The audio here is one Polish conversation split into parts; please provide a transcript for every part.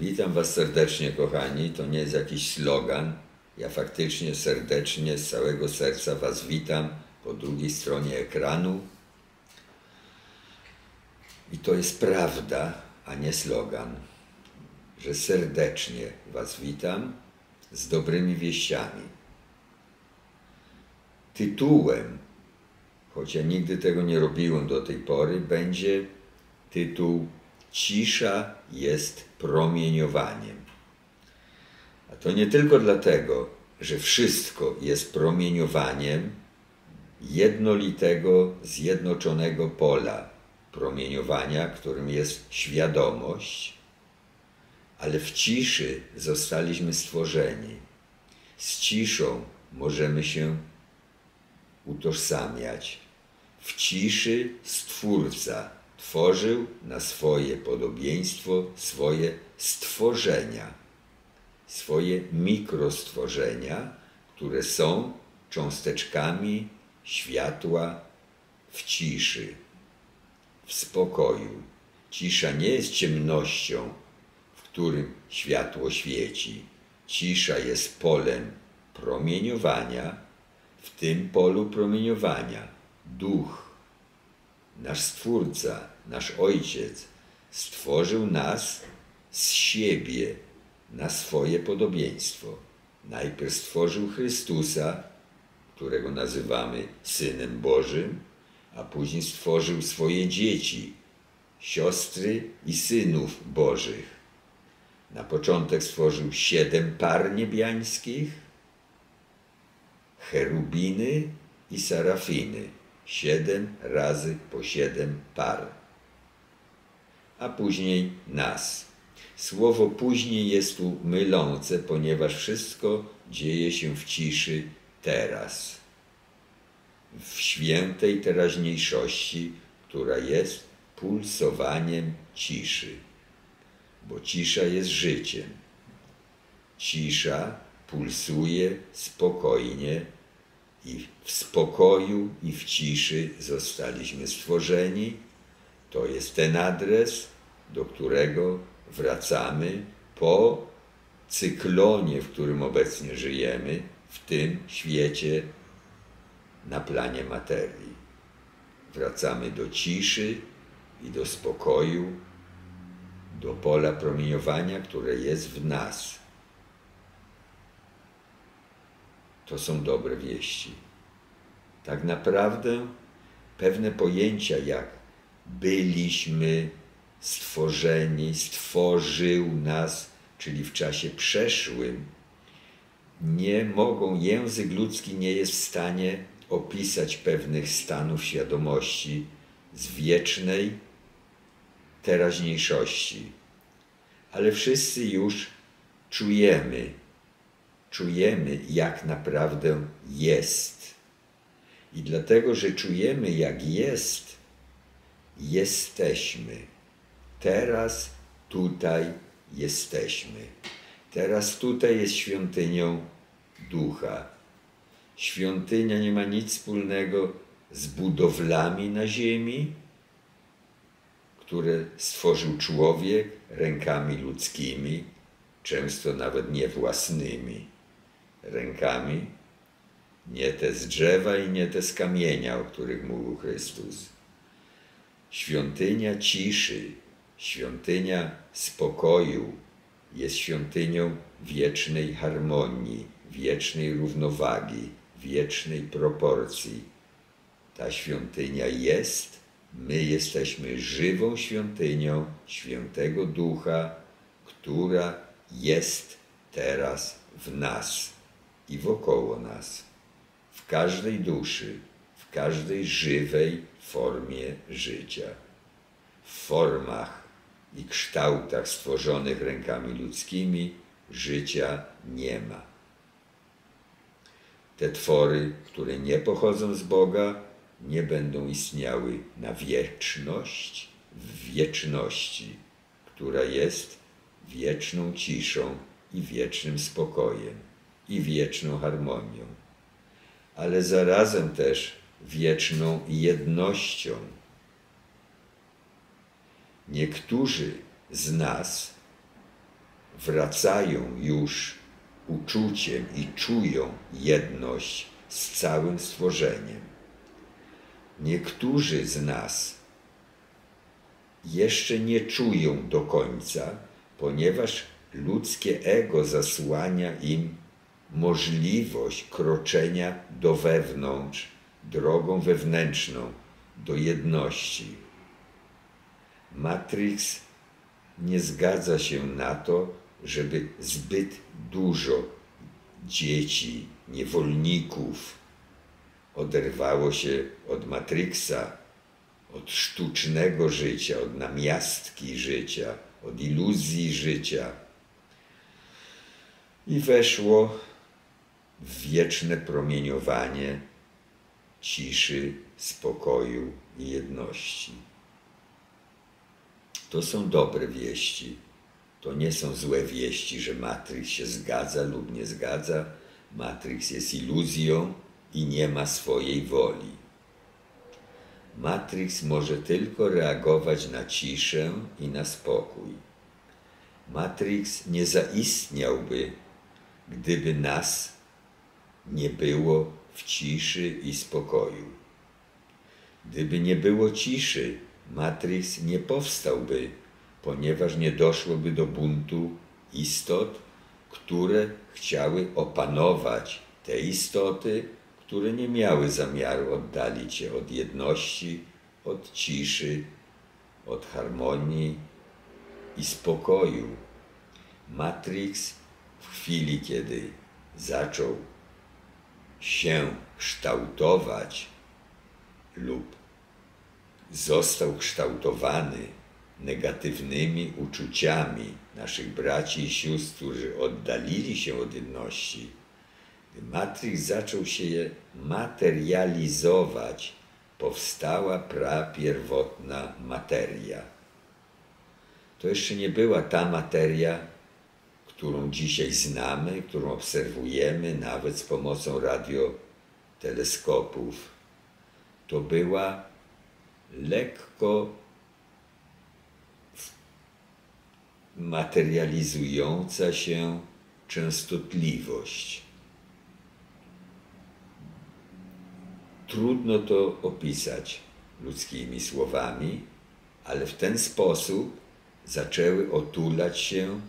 Witam Was serdecznie, kochani. To nie jest jakiś slogan. Ja faktycznie serdecznie, z całego serca Was witam po drugiej stronie ekranu. I to jest prawda, a nie slogan, że serdecznie Was witam z dobrymi wieściami. Tytułem, choć ja nigdy tego nie robiłem do tej pory, będzie tytuł Cisza jest promieniowaniem. A to nie tylko dlatego, że wszystko jest promieniowaniem jednolitego, zjednoczonego pola promieniowania, którym jest świadomość, ale w ciszy zostaliśmy stworzeni. Z ciszą możemy się utożsamiać. W ciszy Stwórca tworzył na swoje podobieństwo swoje stworzenia, swoje mikrostworzenia, które są cząsteczkami światła w ciszy, w spokoju. Cisza nie jest ciemnością, w którym światło świeci. Cisza jest polem promieniowania, w tym polu promieniowania duch, nasz Stwórca, nasz Ojciec stworzył nas z siebie na swoje podobieństwo. Najpierw stworzył Chrystusa, którego nazywamy Synem Bożym, a później stworzył swoje dzieci, siostry i synów Bożych. Na początek stworzył siedem par niebiańskich, cherubiny i sarafiny. Siedem razy po siedem par. A później nas. Słowo później jest tu mylące, ponieważ wszystko dzieje się w ciszy teraz. W świętej teraźniejszości, która jest pulsowaniem ciszy. Bo cisza jest życiem. Cisza pulsuje spokojnie i w spokoju i w ciszy zostaliśmy stworzeni. To jest ten adres, do którego wracamy po cyklonie, w którym obecnie żyjemy, w tym świecie na planie materii. Wracamy do ciszy i do spokoju, do pola promieniowania, które jest w nas. To są dobre wieści. Tak naprawdę pewne pojęcia jak byliśmy stworzeni, stworzył nas, czyli w czasie przeszłym, nie mogą, język ludzki nie jest w stanie opisać pewnych stanów świadomości z wiecznej teraźniejszości. Ale wszyscy już czujemy, czujemy, jak naprawdę jest. I dlatego, że czujemy, jak jest, jesteśmy. Teraz, tutaj jesteśmy. Teraz tutaj jest świątynią ducha. Świątynia nie ma nic wspólnego z budowlami na ziemi, które stworzył człowiek rękami ludzkimi, często nawet nie własnymi rękami, nie te z drzewa i nie te z kamienia, o których mówił Chrystus. Świątynia ciszy, świątynia spokoju jest świątynią wiecznej harmonii, wiecznej równowagi, wiecznej proporcji. Ta świątynia jest, my jesteśmy żywą świątynią świętego Ducha, która jest teraz w nas i wokoło nas, w każdej duszy, w każdej żywej formie życia, w formach i kształtach stworzonych rękami ludzkimi życia nie ma. Te twory, które nie pochodzą z Boga, nie będą istniały na wieczność, w wieczności, która jest wieczną ciszą i wiecznym spokojem i wieczną harmonią, ale zarazem też wieczną jednością. Niektórzy z nas wracają już uczuciem i czują jedność z całym stworzeniem. Niektórzy z nas jeszcze nie czują do końca, ponieważ ludzkie ego zasłania im możliwość kroczenia do wewnątrz, drogą wewnętrzną, do jedności. Matrix nie zgadza się na to, żeby zbyt dużo dzieci, niewolników oderwało się od Matrixa, od sztucznego życia, od namiastki życia, od iluzji życia i weszło wieczne promieniowanie ciszy, spokoju i jedności. To są dobre wieści. To nie są złe wieści, że Matrix się zgadza lub nie zgadza. Matrix jest iluzją i nie ma swojej woli. Matrix może tylko reagować na ciszę i na spokój. Matrix nie zaistniałby, gdyby nas nie było w ciszy i spokoju. Gdyby nie było ciszy, Matrix nie powstałby, ponieważ nie doszłoby do buntu istot, które chciały opanować te istoty, które nie miały zamiaru oddalić się od jedności, od ciszy, od harmonii i spokoju. Matrix w chwili, kiedy zaczął się kształtować lub został kształtowany negatywnymi uczuciami naszych braci i sióstr, którzy oddalili się od jedności, gdy Matrix zaczął się je materializować, powstała prapierwotna materia. To jeszcze nie była ta materia, którą dzisiaj znamy, którą obserwujemy nawet z pomocą radioteleskopów. To była lekko materializująca się częstotliwość. Trudno to opisać ludzkimi słowami, ale w ten sposób zaczęły otulać się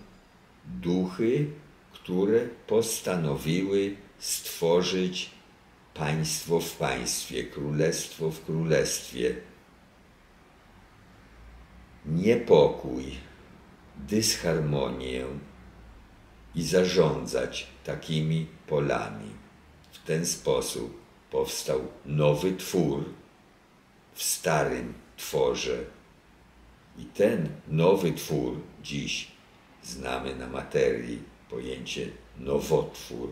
duchy, które postanowiły stworzyć państwo w państwie, królestwo w królestwie. Niepokój, dysharmonię i zarządzać takimi polami. W ten sposób powstał nowy twór w starym tworze. I ten nowy twór dziś znamy na materii pojęcie nowotwór.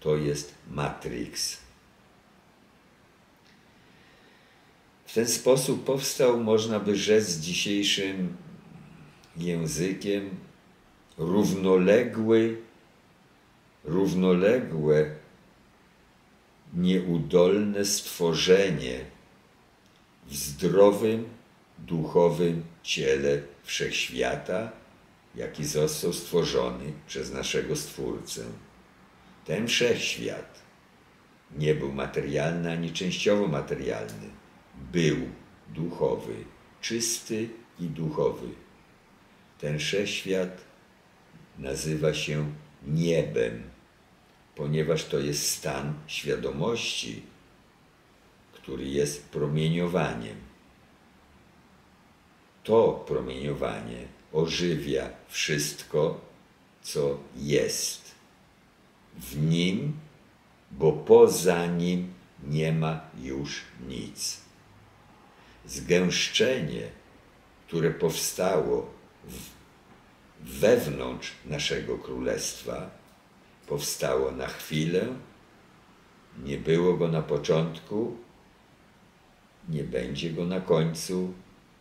To jest Matrix. W ten sposób powstał, można by rzec dzisiejszym językiem, równoległy, równoległe, nieudolne stworzenie w zdrowym, duchowym ciele wszechświata, jaki został stworzony przez naszego Stwórcę. Ten wszechświat nie był materialny ani częściowo materialny. Był duchowy, czysty i duchowy. Ten wszechświat nazywa się niebem, ponieważ to jest stan świadomości, który jest promieniowaniem. To promieniowanie ożywia wszystko, co jest w nim, bo poza nim nie ma już nic. Zgęszczenie, które powstało wewnątrz naszego królestwa, powstało na chwilę, nie było go na początku, nie będzie go na końcu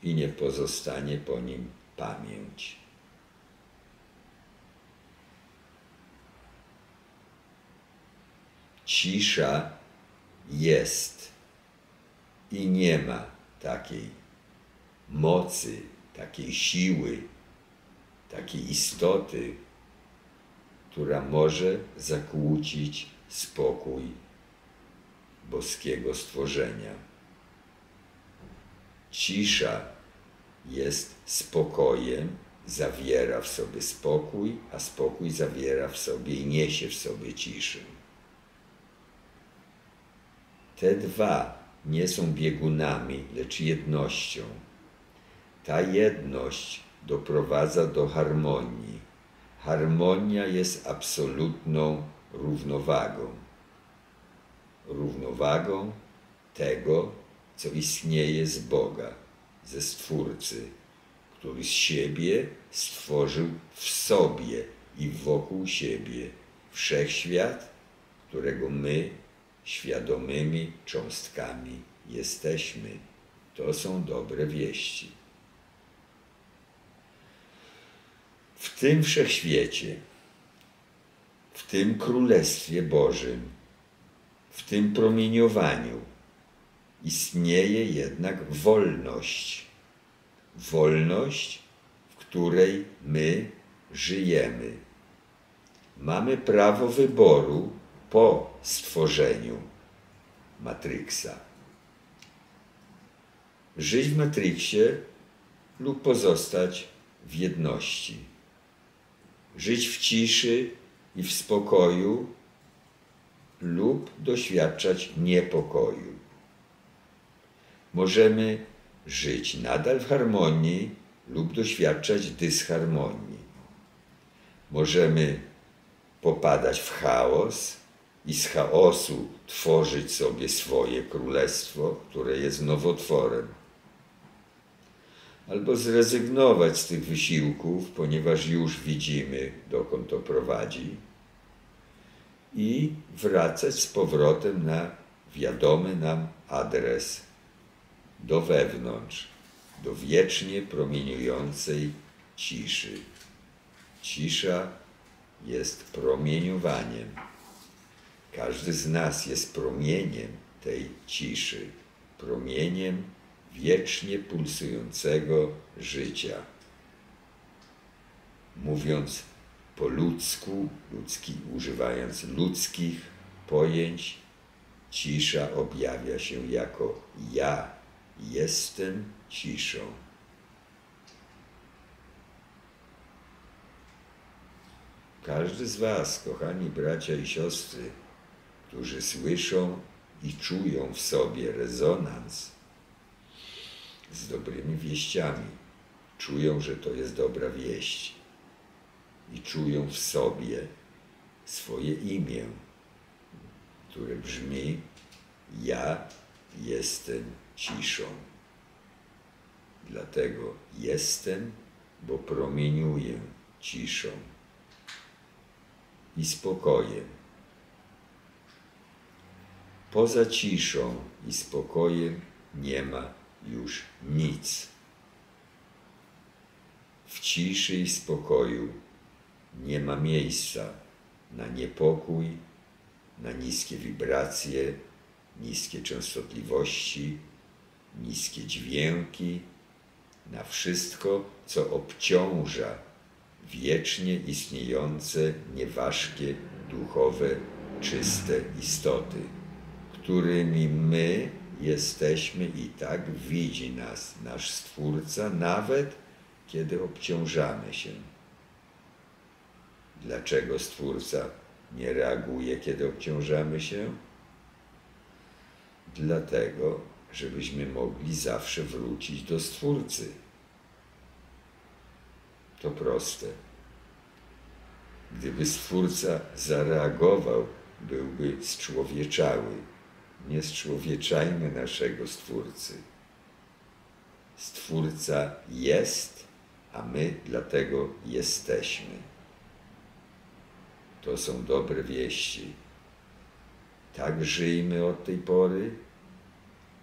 i nie pozostanie po nim pamięć. Cisza jest i nie ma takiej mocy, takiej siły, takiej istoty, która może zakłócić spokój boskiego stworzenia. Cisza jest spokojem, zawiera w sobie spokój, a spokój zawiera w sobie i niesie w sobie ciszę. Te dwa nie są biegunami, lecz jednością. Ta jedność doprowadza do harmonii. Harmonia jest absolutną równowagą. Równowagą tego, co istnieje z Boga, ze Stwórcy, który z siebie stworzył w sobie i wokół siebie wszechświat, którego my świadomymi cząstkami jesteśmy. To są dobre wieści. W tym wszechświecie, w tym Królestwie Bożym, w tym promieniowaniu istnieje jednak wolność. Wolność, w której my żyjemy. Mamy prawo wyboru po stworzeniu Matrixa. Żyć w Matrixie lub pozostać w jedności. Żyć w ciszy i w spokoju lub doświadczać niepokoju. Możemy żyć nadal w harmonii lub doświadczać dysharmonii. Możemy popadać w chaos i z chaosu tworzyć sobie swoje królestwo, które jest nowotworem. Albo zrezygnować z tych wysiłków, ponieważ już widzimy, dokąd to prowadzi, i wracać z powrotem na wiadomy nam adres do wewnątrz, do wiecznie promieniującej ciszy. Cisza jest promieniowaniem. Każdy z nas jest promieniem tej ciszy, promieniem wiecznie pulsującego życia. Mówiąc po ludzku, ludzki, używając ludzkich pojęć, cisza objawia się jako ja jestem ciszą. Każdy z Was, kochani bracia i siostry, którzy słyszą i czują w sobie rezonans z dobrymi wieściami, czują, że to jest dobra wieść i czują w sobie swoje imię, które brzmi: Ja jestem ciszą. Dlatego jestem, bo promieniuję ciszą i spokojem. Poza ciszą i spokojem nie ma już nic. W ciszy i spokoju nie ma miejsca na niepokój, na niskie wibracje, niskie częstotliwości, niskie dźwięki, na wszystko, co obciąża wiecznie istniejące, nieważkie, duchowe, czyste istoty, którymi my jesteśmy i tak widzi nas nasz Stwórca, nawet kiedy obciążamy się. Dlaczego Stwórca nie reaguje, kiedy obciążamy się? Dlatego, żebyśmy mogli zawsze wrócić do Stwórcy. To proste. Gdyby Stwórca zareagował, byłby zczłowieczały. Nie zczłowieczajmy naszego Stwórcy. Stwórca jest, a my dlatego jesteśmy. To są dobre wieści. Tak żyjmy od tej pory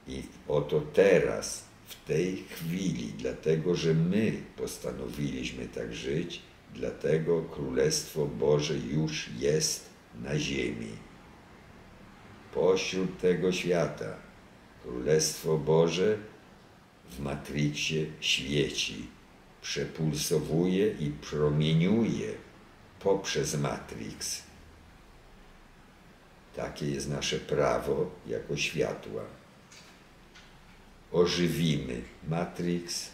i oto teraz, w tej chwili, dlatego że my postanowiliśmy tak żyć, dlatego Królestwo Boże już jest na ziemi. Pośród tego świata Królestwo Boże w Matrixie świeci przepulsowuje i promieniuje poprzez Matrix. Takie jest nasze prawo jako światła. Ożywimy Matrix,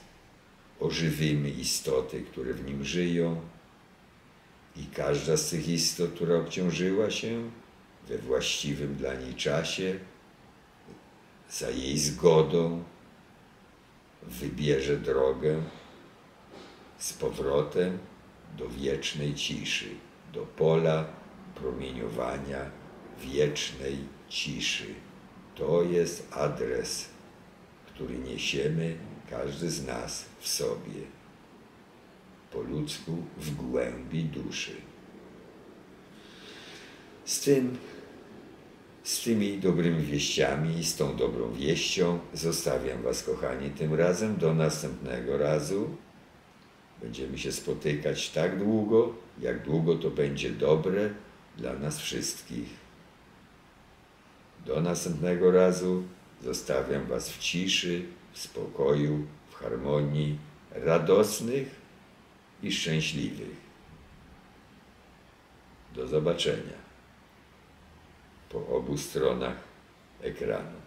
ożywimy istoty, które w nim żyją i każda z tych istot, która obciążyła się we właściwym dla niej czasie, za jej zgodą, wybierze drogę z powrotem do wiecznej ciszy, do pola promieniowania wiecznej ciszy. To jest adres, który niesiemy każdy z nas w sobie, po ludzku w głębi duszy. Z tym, z tymi dobrymi wieściami i z tą dobrą wieścią zostawiam Was, kochani, tym razem do następnego razu. Będziemy się spotykać tak długo, jak długo to będzie dobre dla nas wszystkich. Do następnego razu zostawiam Was w ciszy, w spokoju, w harmonii, radosnych i szczęśliwych. Do zobaczenia po obu stronach ekranu.